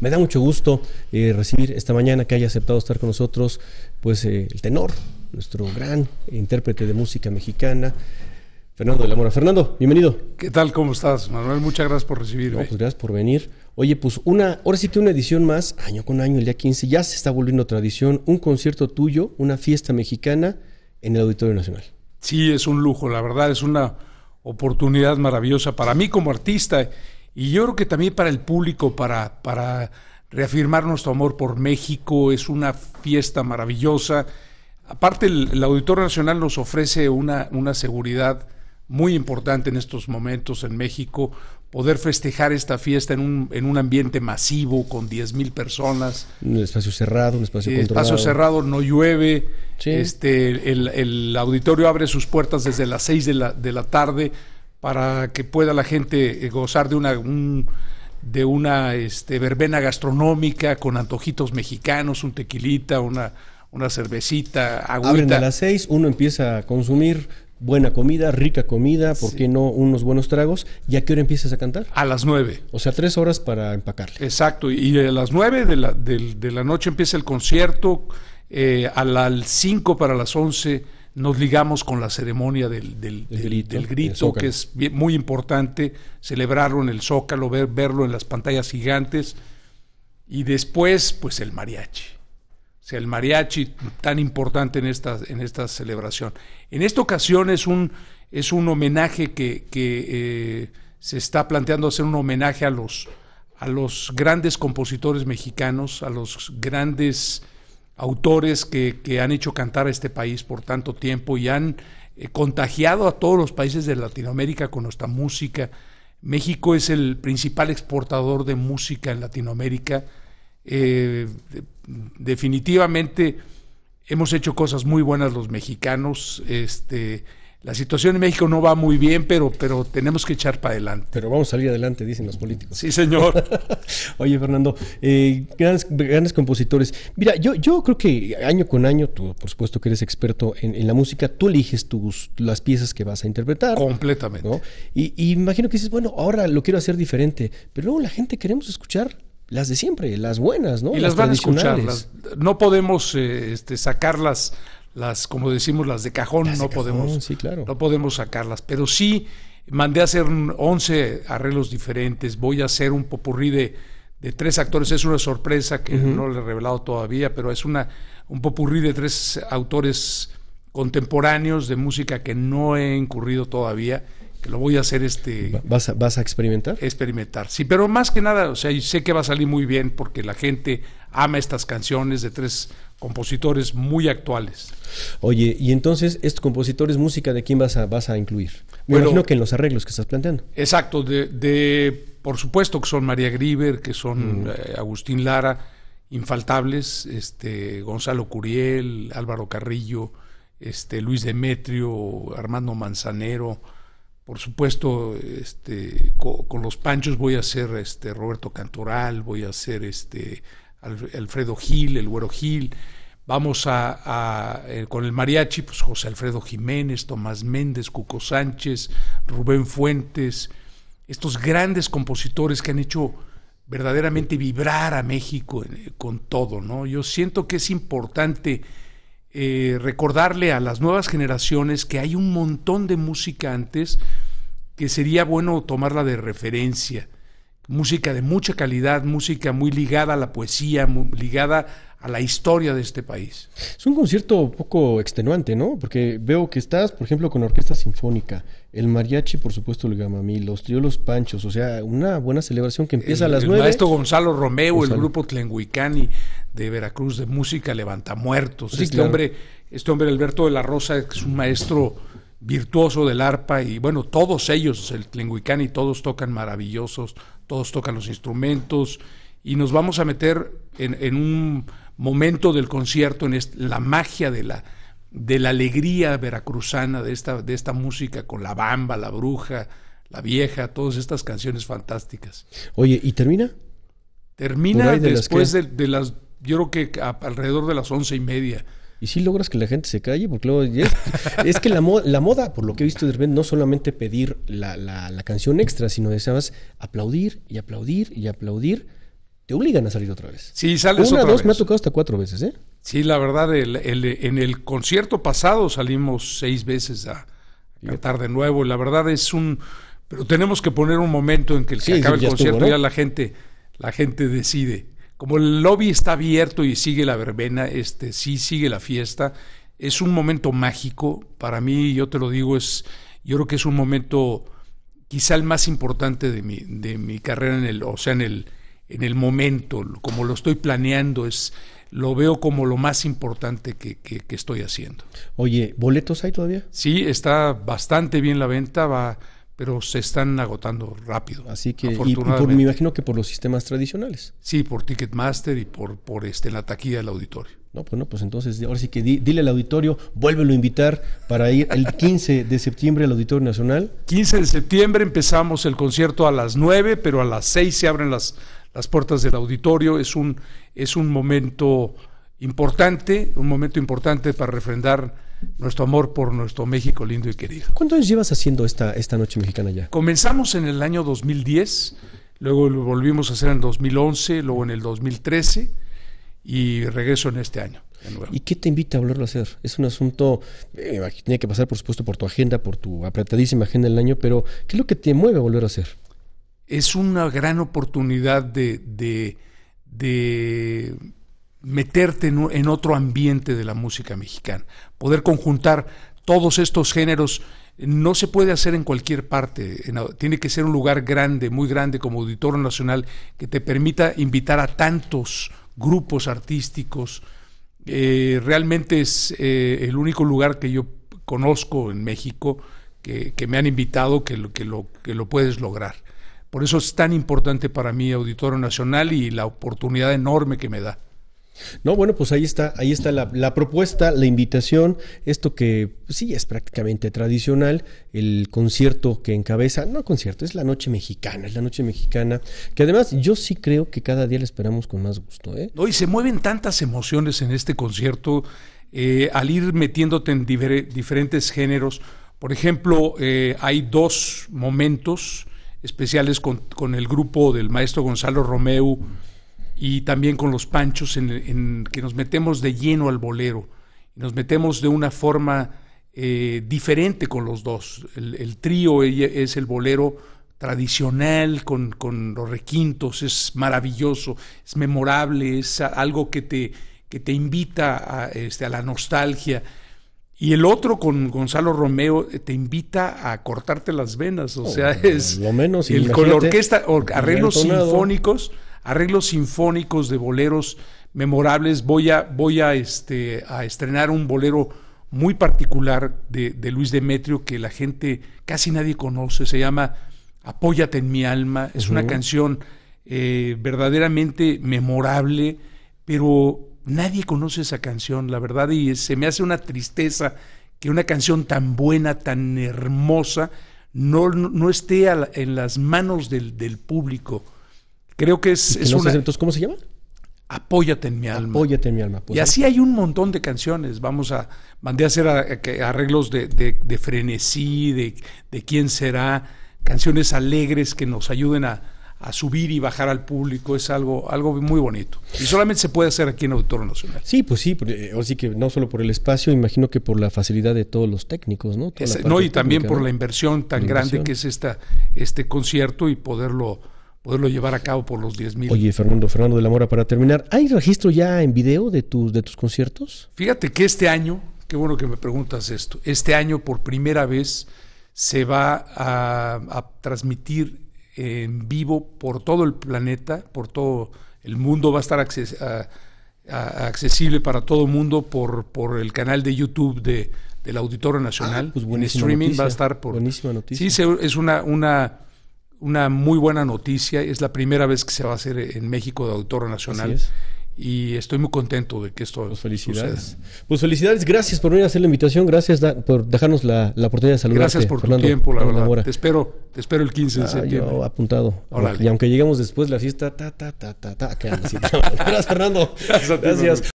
Me da mucho gusto eh, recibir esta mañana que haya aceptado estar con nosotros, pues eh, el tenor, nuestro gran intérprete de música mexicana, Fernando de la Mora. Fernando, bienvenido. ¿Qué tal? ¿Cómo estás, Manuel? Muchas gracias por recibirme. pues gracias por venir. Oye, pues una, ahora sí que una edición más, año con año, el día 15, ya se está volviendo tradición, un concierto tuyo, una fiesta mexicana en el Auditorio Nacional. Sí, es un lujo, la verdad, es una oportunidad maravillosa para mí como artista y yo creo que también para el público, para, para reafirmar nuestro amor por México, es una fiesta maravillosa. Aparte, el, el Auditorio Nacional nos ofrece una, una seguridad muy importante en estos momentos en México, poder festejar esta fiesta en un, en un ambiente masivo con 10 mil personas. Un espacio cerrado, un espacio eh, controlado. Espacio cerrado, no llueve. Sí. Este, el, el, auditorio abre sus puertas desde las 6 de la, de la tarde para que pueda la gente eh, gozar de una... Un, de una este, verbena gastronómica con antojitos mexicanos, un tequilita, una, una cervecita, agüita. Abren a las seis, uno empieza a consumir buena comida, rica comida, ¿por qué no unos buenos tragos? ¿Y a qué hora empiezas a cantar? A las nueve. O sea, tres horas para empacarle. Exacto, y a las nueve de la, de, de la noche empieza el concierto, eh, a las cinco para las once nos ligamos con la ceremonia del, del, el grito, del grito que es muy importante, celebrarlo en el Zócalo, ver, verlo en las pantallas gigantes, y después, pues el mariachi. O sea, el mariachi tan importante en esta, en esta celebración. En esta ocasión es un, es un homenaje que, que eh, se está planteando hacer un homenaje a los, a los grandes compositores mexicanos, a los grandes autores que, han hecho cantar a este país por tanto tiempo y han eh, contagiado a todos los países de Latinoamérica con nuestra música. México es el principal exportador de música en Latinoamérica. Eh, de, definitivamente hemos hecho cosas muy buenas los mexicanos. Este, la situación en México no va muy bien, pero, pero tenemos que echar para adelante. Pero vamos a salir adelante, dicen los políticos. Sí, señor. Oye, Fernando, eh, grandes, grandes, compositores. Mira, yo, yo creo que año con año, tú por supuesto que eres experto en, en la música, tú eliges tus, las piezas que vas a interpretar. Completamente. ¿no? Y, y, imagino que dices, bueno, ahora lo quiero hacer diferente, pero luego la gente queremos escuchar las de siempre, las buenas, ¿no? Y las, las van a escuchar. Las, no podemos eh, este, sacarlas las, como decimos, las de cajón, las no de podemos, cajón, sí, claro. no podemos sacarlas, pero sí mandé a hacer 11 arreglos diferentes, voy a hacer un popurrí de, de tres actores, es una sorpresa que uh -huh. no le he revelado todavía, pero es una, un popurrí de tres autores contemporáneos de música que no he incurrido todavía, que lo voy a hacer este... ¿Vas a, vas a experimentar? Experimentar, sí, pero más que nada, o sea, sé que va a salir muy bien porque la gente ama estas canciones de tres compositores muy actuales. Oye, y entonces, estos compositores, música, ¿de quién vas a, vas a incluir? Me bueno, imagino que en los arreglos que estás planteando. Exacto, de, de por supuesto que son María Grieber, que son mm. eh, Agustín Lara, infaltables, este, Gonzalo Curiel, Álvaro Carrillo, este, Luis Demetrio, Armando Manzanero, por supuesto, este, con, con, los Panchos voy a hacer este, Roberto Cantoral, voy a hacer este, Alfredo Gil, el Güero Gil. Vamos a, eh, con el mariachi, pues José Alfredo Jiménez, Tomás Méndez, Cuco Sánchez, Rubén Fuentes, estos grandes compositores que han hecho verdaderamente vibrar a México eh, con todo, ¿no? Yo siento que es importante eh, recordarle a las nuevas generaciones que hay un montón de música antes que sería bueno tomarla de referencia música de mucha calidad, música muy ligada a la poesía, muy ligada a la historia de este país. Es un concierto un poco extenuante, ¿no? Porque veo que estás, por ejemplo, con orquesta sinfónica, el mariachi, por supuesto, el gamamí, los triolos panchos, o sea, una buena celebración que empieza el, a las el nueve. maestro Gonzalo Romeo, Gonzalo. el grupo Tlenguicani de Veracruz de música Levantamuertos. Sí, este claro. hombre, este hombre Alberto de la Rosa es un maestro virtuoso del arpa y bueno, todos ellos, el Tlenguicani, todos tocan maravillosos, todos tocan los instrumentos y nos vamos a meter en, en un momento del concierto en este, la magia de la, de la alegría veracruzana de esta, de esta música con la bamba, la bruja, la vieja, todas estas canciones fantásticas. Oye, ¿y termina? Termina de después las que... de, de, las, yo creo que a, alrededor de las once y media. Y si sí logras que la gente se calle, porque luego es, es que la, moda, la, moda, por lo que he visto de repente, no solamente pedir la, la, la canción extra, sino deseabas aplaudir y aplaudir y aplaudir te obligan a salir otra vez. Sí, sales Una, otra dos, vez. me ha tocado hasta cuatro veces, ¿eh? Sí, la verdad, el- el- en el concierto pasado salimos seis veces a cantar de nuevo. La verdad es un... Pero tenemos que poner un momento en que el que Sí, acabe el estuvo, concierto ¿no? ya la gente, la gente decide. Como el lobby está abierto y sigue la verbena, este, sí sigue la fiesta. Es un momento mágico. Para mí, yo te lo digo, es, yo creo que es un momento quizá el más importante de mi, de mi carrera en el, o sea, en el, en el momento, como lo estoy planeando, es, lo veo como lo más importante que, que- que estoy haciendo. Oye, ¿boletos hay todavía? Sí, está bastante bien la venta, va, pero se están agotando rápido. Así que, y, y por- me imagino que por los sistemas tradicionales. Sí, por Ticketmaster y por, por este, la taquilla del auditorio. No, pues no, pues entonces ahora sí que di- dile al auditorio, vuélvelo a invitar para ir el 15 de septiembre al Auditorio Nacional. 15 de septiembre empezamos el concierto a las 9, pero a las 6 se abren las, las puertas del auditorio. Es un, es un momento importante, un momento importante para refrendar nuestro amor por nuestro México lindo y querido. ¿Cuántos años llevas haciendo esta, esta noche mexicana ya? Comenzamos en el año 2010, luego lo volvimos a hacer en 2011, luego en el 2013 y regreso en este año. ¿Y qué te invita a volverlo a hacer? Es un asunto, eh, tiene que pasar por supuesto por tu agenda, por tu apretadísima agenda del año, pero ¿qué es lo que te mueve a volver a hacer? es una gran oportunidad de, de, de meterte en, otro ambiente de la música mexicana, poder conjuntar todos estos géneros. No se puede hacer en cualquier parte, tiene que ser un lugar grande, muy grande como Auditorio Nacional, que te permita invitar a tantos grupos artísticos. Eh, realmente es eh, el único lugar que yo conozco en México que, me han invitado que, lo, que lo puedes lograr. Por eso es tan importante para mí Auditorio Nacional y la oportunidad enorme que me da. No, bueno, pues ahí está, ahí está la, propuesta, la invitación, esto que pues, sí es prácticamente tradicional, el concierto que encabeza, no concierto, es la noche mexicana, es la noche mexicana, que además yo sí creo que cada día la esperamos con más gusto, ¿eh? Se mueven tantas emociones en este concierto eh, al ir metiéndote en diferentes géneros. Por ejemplo, eh, hay dos momentos especiales con, con el grupo del maestro Gonzalo Romeu y también con los Panchos en, en que nos metemos de lleno al bolero. Y nos metemos de una forma eh, diferente con los dos. El, el trío es el bolero tradicional con, con los requintos, es maravilloso, es memorable, es algo que te, que te invita a, este, a la nostalgia. Y el otro con Gonzalo Romeo eh, te invita a cortarte las venas, o Oh, sea, es lo menos, el, con la orquesta, or- arreglos sinfónicos, arreglos sinfónicos de boleros memorables. Voy a, voy a, este, a estrenar un bolero muy particular de, de Luis Demetrio que la gente casi nadie conoce. Se llama Apóyate en mi alma. Es una canción eh, verdaderamente memorable, pero nadie conoce esa canción, la verdad, y se me hace una tristeza que una canción tan buena, tan hermosa, no, no, esté la- en las manos del, del público. Creo que es, Que es no una... entonces, ¿Cómo se llama? Apóyate en mi alma. Apóyate en mi alma. pues, y así hay un montón de canciones. Vamos a, mandé a hacer a- a- que- arreglos de, de- de frenesí, de, de quién será, canciones alegres que nos ayuden a, a subir y bajar al público. Es algo, algo muy bonito. Y solamente se puede hacer aquí en Auditorio Nacional. Sí, pues sí, porque, ahora sí que no solo por el espacio, imagino que por la facilidad de todos los técnicos, ¿no? Es- no, y también por ¿no? la inversión tan La grande que es esta, este concierto y poderlo, poderlo llevar a cabo por los 10 mil. Oye, Fernando, Fernando de la Mora, para terminar, ¿hay registro ya en video de tus, de tus conciertos? Fíjate que este año, qué bueno que me preguntas esto, este año por primera vez se va a, a transmitir en vivo por todo el planeta, por todo el mundo, va a estar acces- a- a- accesible para todo el mundo por, por el canal de YouTube de, del Auditorio Nacional. Ah, pues en streaming noticia, va a estar por... buenísima noticia. Sí, se- es una, una, una muy buena noticia, es la primera vez que se va a hacer en México de Auditorio Nacional. Así es. Y estoy muy contento de que esto Pues felicidades. suceda. Pues felicidades, gracias por venir a hacer la invitación, gracias da- por dejarnos la, la oportunidad de saludarte. Gracias por Fernando, tu tiempo, la Fernando verdad. Mora. Te espero, te espero el 15 de Ah, septiembre. yo apuntado. Órale. Y aunque lleguemos después de la fiesta, ta, ta, ta, ta, ta. Gracias, Fernando. Gracias a ti, Gracias.